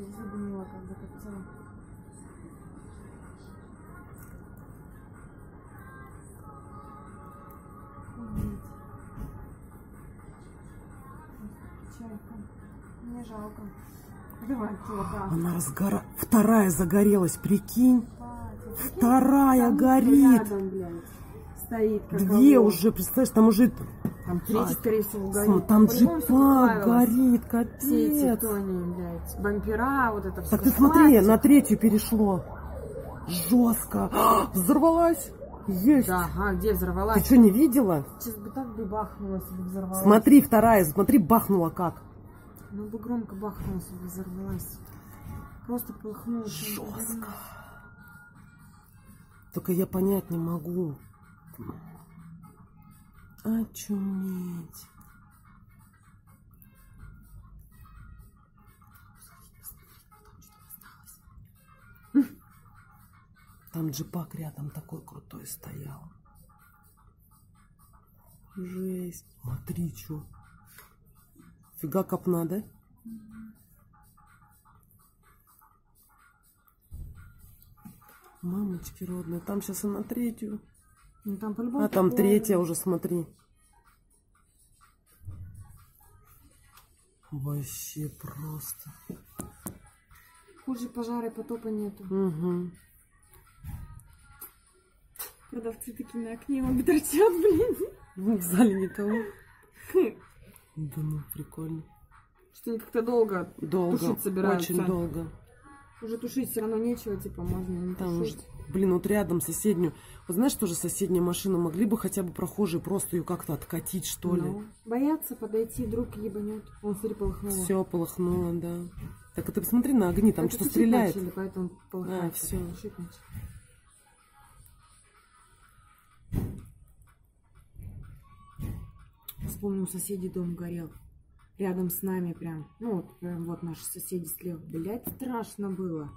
Я забыла, как закоптила. Охуеть. Чайка. Мне жалко. Давай, чувака. Она разгора... Вторая загорелась, прикинь. Вторая горит. рядом, блядь, стоит Две огонь. уже, представляешь, там уже... Там третий, скорее всего, горит. Там По-любому всё джипа поплавилось. горит, Все эти, капец. кто они, блядь, бампера, вот это все. Так ты смотри, на третью перешло. Жестко. Взорвалась. Есть. Да, ага, где Ты взорвалась? что, не видела? Сейчас бы так бы бахнулась, если бы взорвалась. Смотри, вторая, смотри, бахнула как. Ну бы громко бахнулась, если бы взорвалась. Просто полыхнула. там Жестко. Только я понять не могу. Очуметь. Там джипак рядом такой крутой стоял. Жесть. Смотри, что. Фига копна, да? Мамочки родные. Там сейчас и на третью. Ну там по-любому. А там третья уже, смотри. Вообще просто. Хуже пожара и потопа нету. Угу. Продавцы такие на окне обе торчат, блин. В зале никого. Да ну, прикольно. Что они как-то долго Долго. тушить собираются. Очень долго. Уже тушить все равно нечего, типа, можно не Там тушить. блин, вот рядом соседнюю. Вот знаешь, тоже соседняя машина. Могли бы хотя бы прохожие просто ее как-то откатить, что ли. Ну, боятся подойти, вдруг ебанет. Он, смотри, полыхнуло. Все полыхнуло, да. Так а ты посмотри на огни, там Это что стреляет. начали, поэтому полыхает. А. Тушить начали. Вспомнил, у соседей дом горел. Рядом с нами прям. Ну, вот, прям вот наши соседи слева. Блять, страшно было.